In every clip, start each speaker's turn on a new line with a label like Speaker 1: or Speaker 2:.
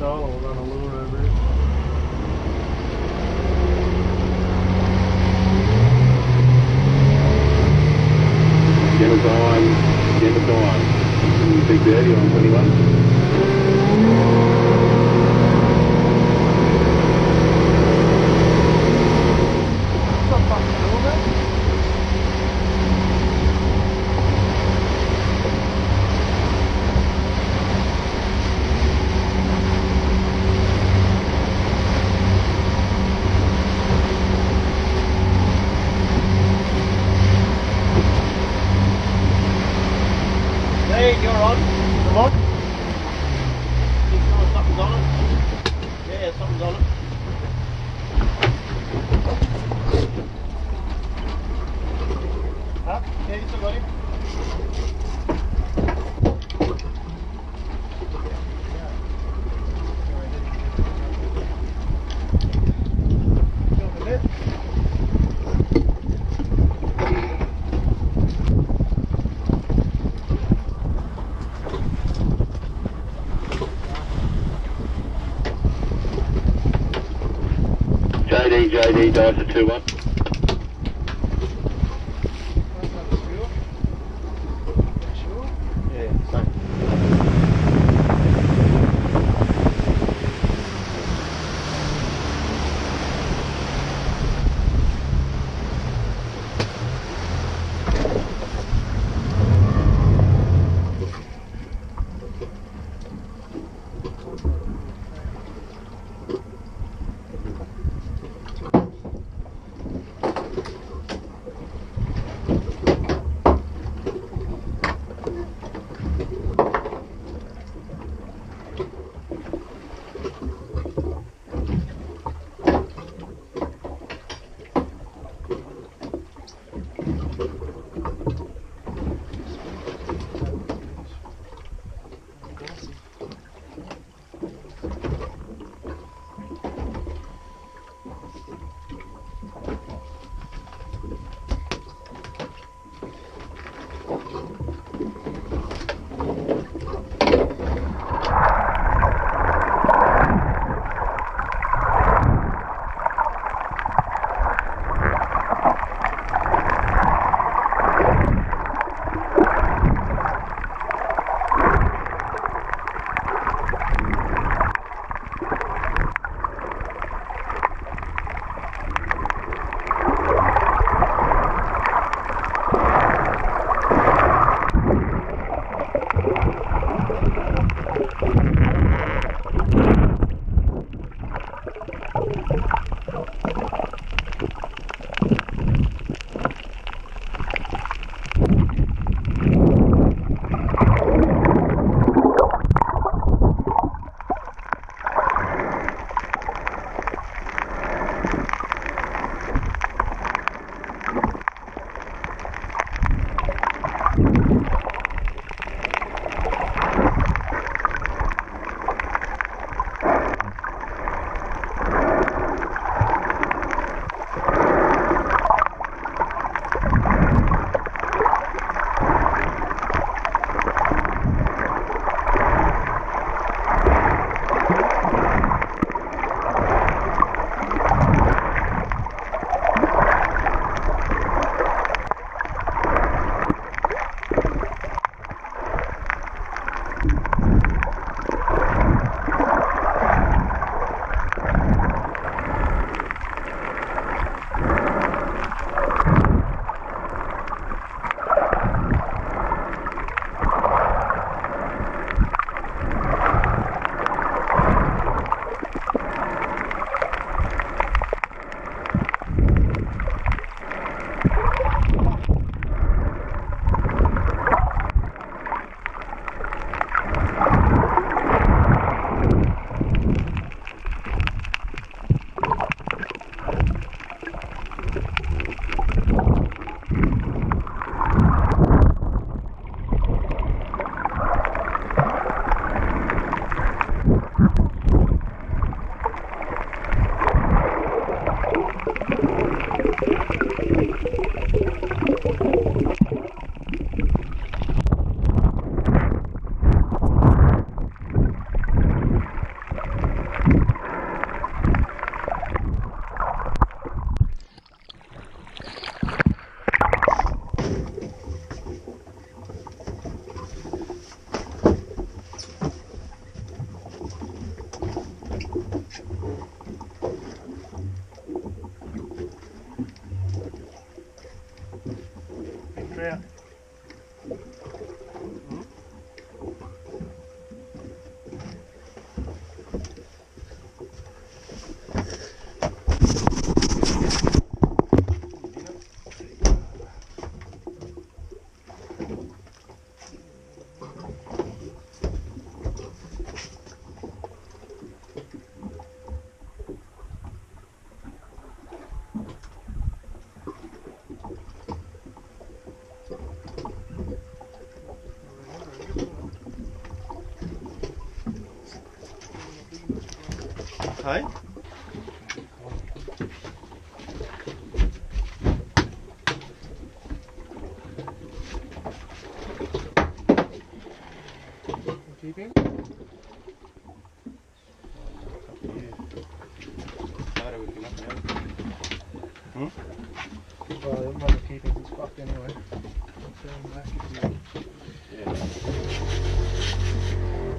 Speaker 1: shallow, not a load over it.
Speaker 2: Amazon, Amazon, Big Daddy on 21. He dive to 2-1.
Speaker 1: Back if you-
Speaker 3: Yeah.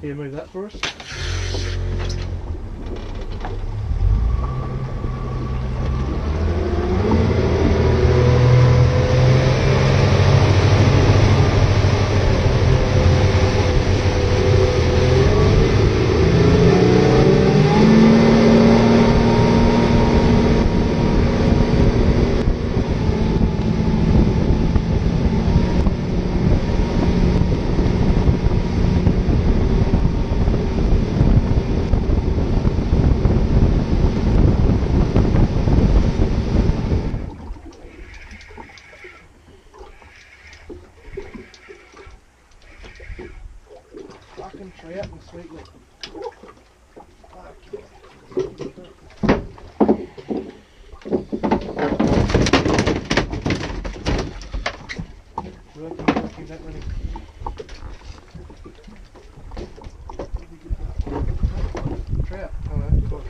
Speaker 1: Can you move that for us? Fucking trout and sweet look. Fuck. Working, working, that many. Trout. Oh no, caught.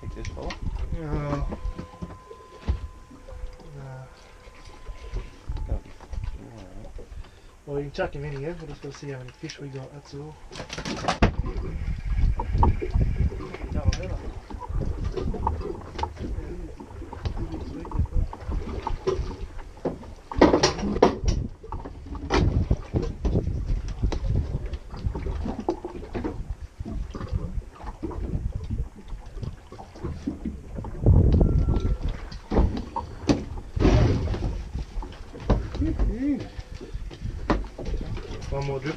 Speaker 3: Take this fella.
Speaker 1: Uh, nah. Well, you can chuck him in here. We're just going to see how many fish we got. That's all. Oh,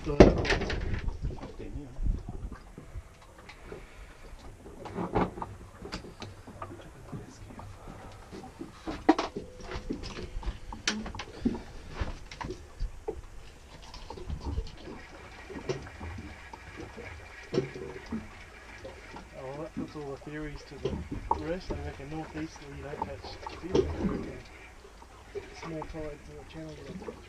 Speaker 1: that puts all the theories to the rest. I reckon northeasterly you don't catch fish. Small the channel don't catch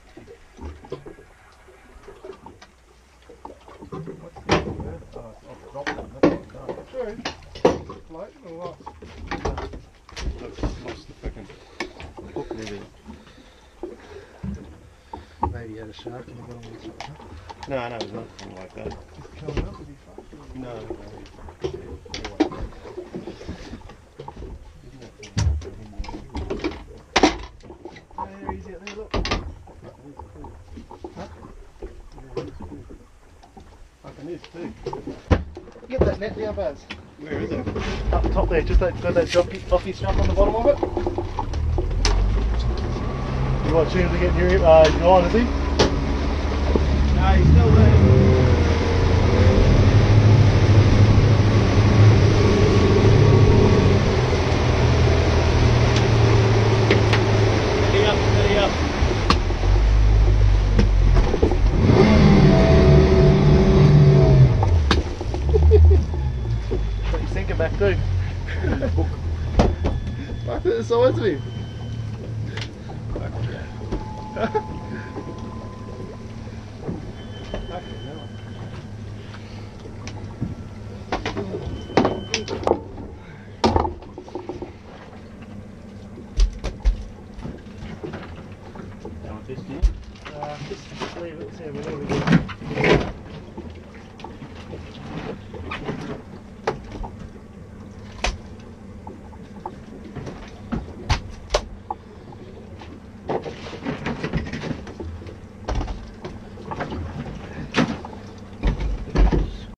Speaker 1: channel? Yeah, you see it. Colour. True. Floating or what?
Speaker 3: Lost the fucking hook.
Speaker 1: Maybe you had a shark in the bottom of the something.
Speaker 3: No, no, there's nothing like that.
Speaker 1: Just coming up, it'd be fucked.
Speaker 3: No, no.
Speaker 1: Oh, there he's out there, look.
Speaker 3: Fucking is too.
Speaker 1: Get that net down, Baz.
Speaker 3: Where is it?
Speaker 1: Up top there, just that, got that jockey, off stuff on the bottom of it. You want soon as we get near him, uh, he's on, is he?
Speaker 3: No, he's still there. Steady up, steady up.
Speaker 1: But he's sinking back too. Fuck the size of him.
Speaker 3: Fist in it.
Speaker 1: Uh, just leave it, see how we do.